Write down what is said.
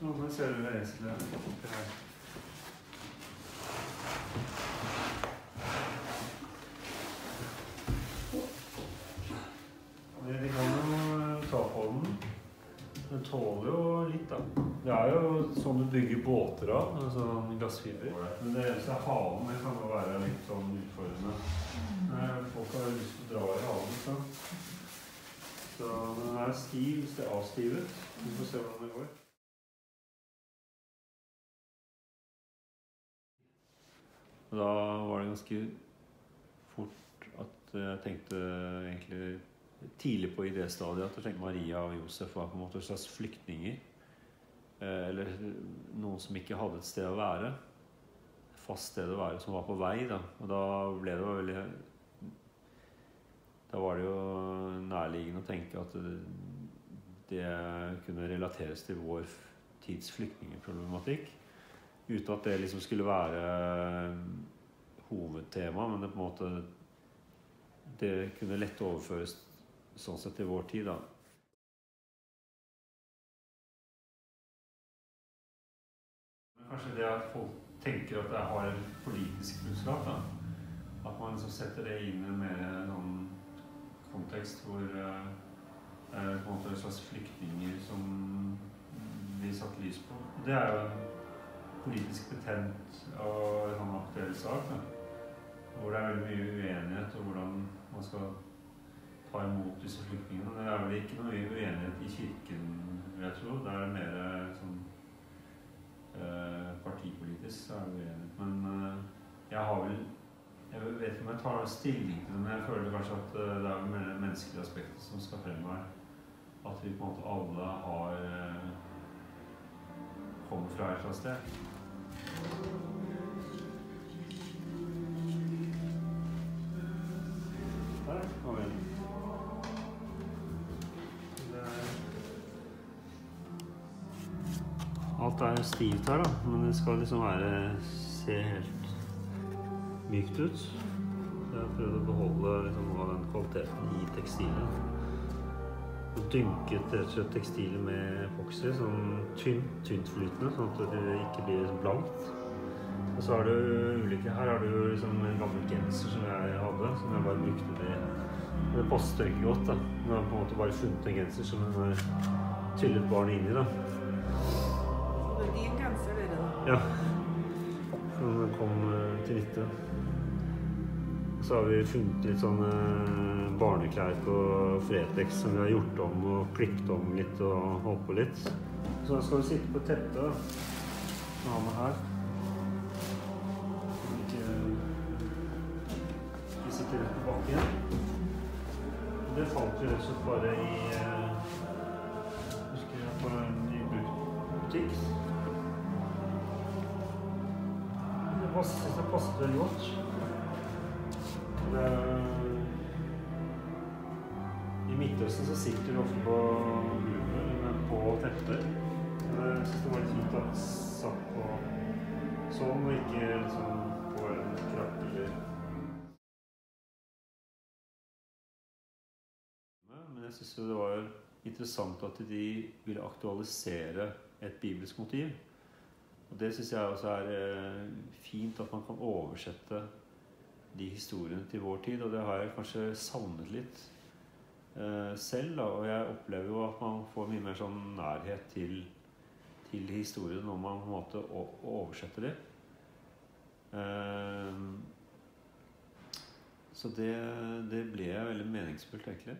Nå må jeg se det eselet her. De kan jo ta på den. Den tåler jo litt, da. Det er jo sånn du bygger båter av, altså glassfiber. Men det eneste er halen. Det kan jo være litt sånn utfordrende. Eh, Folk har lyst til å dra i halen, så. Så den er stiv, hvis det er avstivet. Vi får se hvordan det går. Og da var det ganske fort at jeg tenkte egentlig tidlig på idéstadiet at jeg tenkte Maria og Josef var på en måte slags flyktninger. Eh, Eller noen som ikke hadde et sted å være. Fast sted å være, som var på vei. Da. Og da ble det veldig Da var det jo nærliggende å tenke at det kunne relateres til vår tids flyktningeproblematikk. Uten at det liksom skulle være hovedtema, men det på en måte Det kunne lett overføres sånn sett til vår tid, da. Kanskje det at folk tenker at det har et politisk budskap, da. At man liksom setter det inn i en mer sånn kontekst hvor eh, det er på en måte en slags flyktninger som blir satt lys på. Det er jo en politisk betent og en sånn aktuell sak. Hvor det er veldig mye uenighet om hvordan man skal ta imot disse flyktningene. Det er vel ikke noe uenighet i kirken, vil jeg tro. Det er mer sånn eh, partipolitisk så er det uenighet. Men eh, jeg har vel Jeg vet ikke om jeg tar stilling til det, men jeg føler kanskje at eh, det er mer det menneskelige aspektet som skal frem her. At vi på en måte alle har eh, kommer fra et eller annet sted. Alt er stivt her, da, men det skal liksom være se helt mykt ut. Så jeg har prøvd å beholde liksom, den kvaliteten i tekstilet. Dynket tekstilet med epoxy, sånn tynt, tyntflytende, sånn at det ikke blir blankt. Og så har du ulike Her har du liksom en gammel genser som jeg hadde, som jeg bare brukte til Det passet ikke godt, da. Nå har jeg på en måte bare funnet en genser som jeg har tyllet barnet inn i, da. Det er din genser, dere, da. Ja. Som kom eh, til nytte. Så har vi funnet litt sånne barneklær på Fretex som vi har gjort om og klippet om litt og holdt på litt. Så da skal vi sitte på teppet. Som har med her. Så vi ikke vi sitter rett på bakken. Det falt vi rett og slett bare i eh, Husker jeg på en ny butikk. Det passet, det passet veldig godt. Det, I Midtøsten så sitter du ofte på gulvet, men på tepper. Jeg syns det var litt fint at satt på sånn, og ikke liksom på en krapp eller Men jeg syns det var interessant at de ville aktualisere et bibelsk motiv. Og det syns jeg også er eh, fint at man kan oversette de historiene til vår tid, og det har jeg kanskje savnet litt eh, selv. Da. Og jeg opplever jo at man får mye mer sånn nærhet til, til historien når man på en måte oversetter det. Eh, så det, det ble veldig meningsfullt, egentlig.